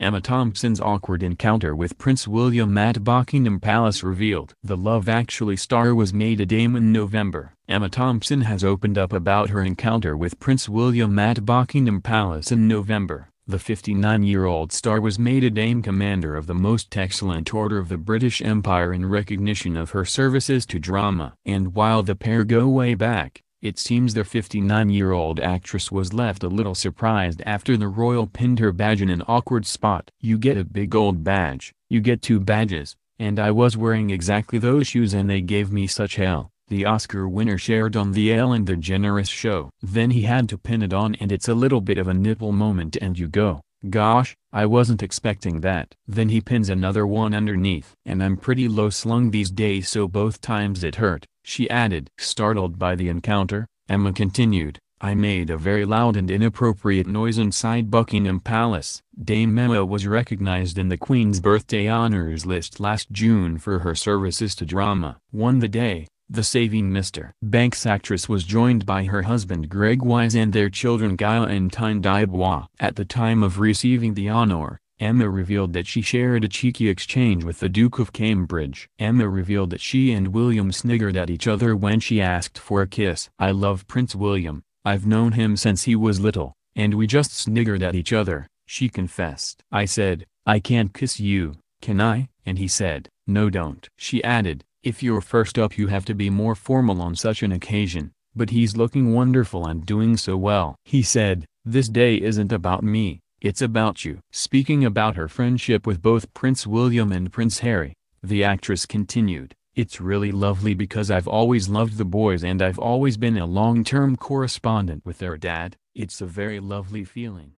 Emma Thompson's awkward encounter with Prince William at Buckingham Palace revealed. The Love Actually star was made a dame in November. Emma Thompson has opened up about her encounter with Prince William at Buckingham Palace in November. The 59-year-old star was made a Dame Commander of the Most Excellent Order of the British Empire in recognition of her services to drama. And while the pair go way back, it seems the 59-year-old actress was left a little surprised after the royal pinned her badge in an awkward spot. You get a big old badge, you get two badges, and I was wearing exactly those shoes and they gave me such hell the Oscar winner shared on the Ellen DeGeneres show. Then he had to pin it on and it's a little bit of a nipple moment and you go, gosh, I wasn't expecting that. Then he pins another one underneath. And I'm pretty low slung these days so both times it hurt, she added. Startled by the encounter, Emma continued, I made a very loud and inappropriate noise inside Buckingham Palace. Dame Emma was recognized in the Queen's birthday honors list last June for her services to drama. Won the day, the Saving Mr. Banks actress was joined by her husband Greg Wise and their children Gaia and Tindyebwa. At the time of receiving the honor, Emma revealed that she shared a cheeky exchange with the Duke of Cambridge. Emma revealed that she and William sniggered at each other when she asked for a kiss. I love Prince William, I've known him since he was little, and we just sniggered at each other, she confessed. I said, I can't kiss you, can I? And he said, no don't. She added, if you're first up you have to be more formal on such an occasion, but he's looking wonderful and doing so well. He said, this day isn't about me, it's about you. Speaking about her friendship with both Prince William and Prince Harry, the actress continued, it's really lovely because I've always loved the boys and I've always been a long-term correspondent with their dad, it's a very lovely feeling.